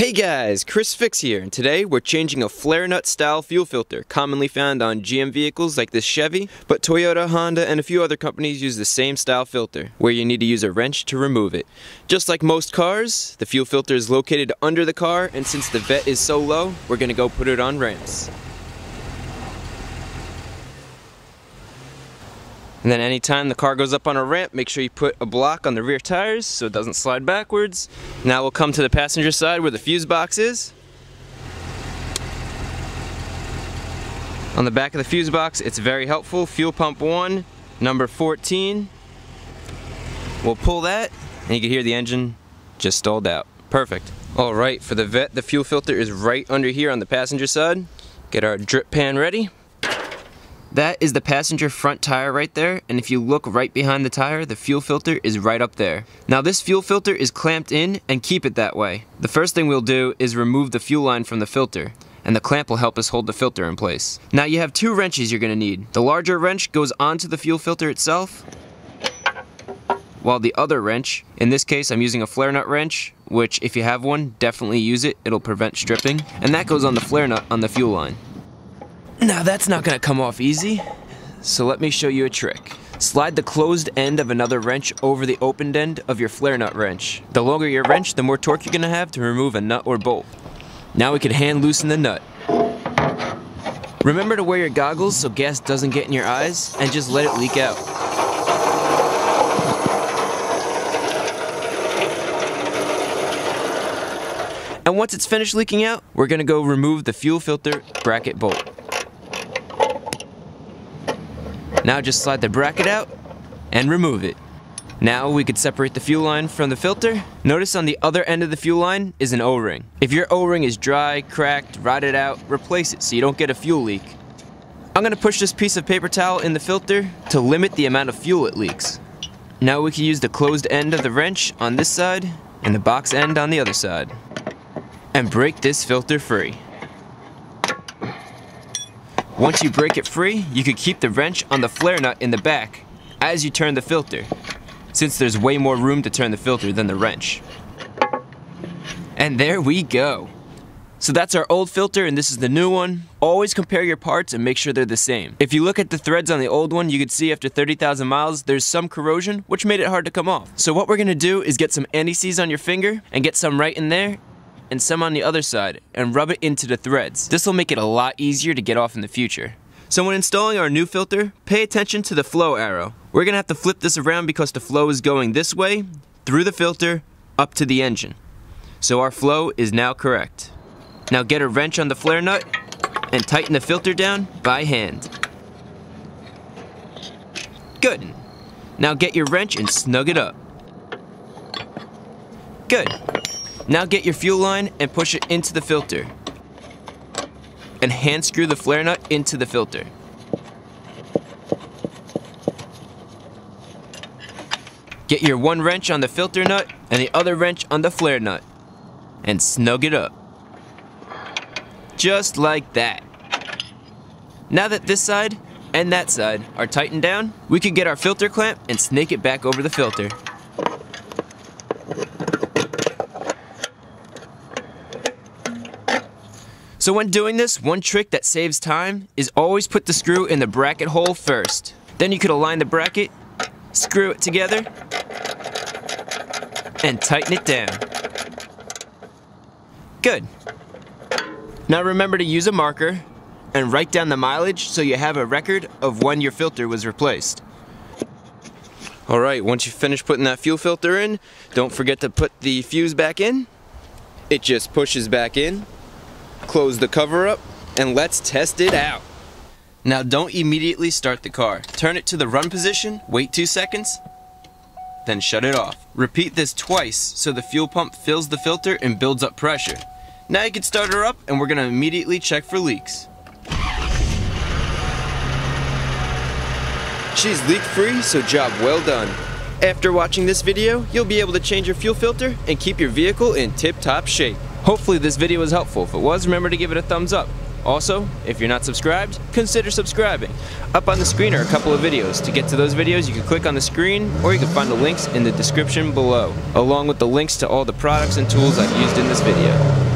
Hey guys, Chris Fix here, and today we're changing a flare nut style fuel filter commonly found on GM vehicles like this Chevy, but Toyota, Honda, and a few other companies use the same style filter, where you need to use a wrench to remove it. Just like most cars, the fuel filter is located under the car, and since the Vette is so low, we're gonna go put it on ramps. And then anytime the car goes up on a ramp, make sure you put a block on the rear tires so it doesn't slide backwards. Now we'll come to the passenger side where the fuse box is. On the back of the fuse box, it's very helpful. Fuel pump one, number 14. We'll pull that and you can hear the engine just stalled out. Perfect. All right, for the Vette, the fuel filter is right under here on the passenger side. Get our drip pan ready. That is the passenger front tire right there, and if you look right behind the tire, the fuel filter is right up there. Now this fuel filter is clamped in, and keep it that way. The first thing we'll do is remove the fuel line from the filter and the clamp will help us hold the filter in place. Now you have two wrenches you're to need. The larger wrench goes onto the fuel filter itself, while the other wrench, in this case I'm using a flare nut wrench, which if you have one, definitely use it, it'll prevent stripping, and that goes on the flare nut on the fuel line. Now that's not gonna come off easy, so let me show you a trick. Slide the closed end of another wrench over the opened end of your flare nut wrench. The longer your wrench, the more torque you're gonna have to remove a nut or bolt. Now we can hand loosen the nut. Remember to wear your goggles so gas doesn't get in your eyes, and just let it leak out. And once it's finished leaking out, we're gonna go remove the fuel filter bracket bolt. Now just slide the bracket out and remove it. Now we could separate the fuel line from the filter. Notice on the other end of the fuel line is an O-ring. If your O-ring is dry, cracked, rotted out, replace it so you don't get a fuel leak. I'm gonna push this piece of paper towel in the filter to limit the amount of fuel it leaks. Now we can use the closed end of the wrench on this side and the box end on the other side. And break this filter free. Once you break it free, you can keep the wrench on the flare nut in the back as you turn the filter, since there's way more room to turn the filter than the wrench. And there we go. So that's our old filter and this is the new one. Always compare your parts and make sure they're the same. If you look at the threads on the old one, you can see after 30,000 miles, there's some corrosion, which made it hard to come off. So what we're gonna do is get some anti-seize on your finger and get some right in there and some on the other side and rub it into the threads. This will make it a lot easier to get off in the future. So when installing our new filter, pay attention to the flow arrow. We're gonna have to flip this around because the flow is going this way, through the filter, up to the engine. So our flow is now correct. Now get a wrench on the flare nut and tighten the filter down by hand. Good. Now get your wrench and snug it up. Good. Now get your fuel line and push it into the filter. And hand screw the flare nut into the filter. Get your one wrench on the filter nut and the other wrench on the flare nut. And snug it up. Just like that. Now that this side and that side are tightened down, we can get our filter clamp and snake it back over the filter. So when doing this, one trick that saves time is always put the screw in the bracket hole first. Then you could align the bracket, screw it together, and tighten it down. Good. Now remember to use a marker and write down the mileage so you have a record of when your filter was replaced. Alright, once you finish putting that fuel filter in, don't forget to put the fuse back in. It just pushes back in close the cover up, and let's test it out. Now don't immediately start the car. Turn it to the run position, wait two seconds, then shut it off. Repeat this twice so the fuel pump fills the filter and builds up pressure. Now you can start her up and we're gonna immediately check for leaks. She's leak free, so job well done. After watching this video, you'll be able to change your fuel filter and keep your vehicle in tip-top shape. Hopefully this video was helpful. If it was, remember to give it a thumbs up. Also, if you're not subscribed, consider subscribing. Up on the screen are a couple of videos. To get to those videos, you can click on the screen or you can find the links in the description below, along with the links to all the products and tools I've used in this video.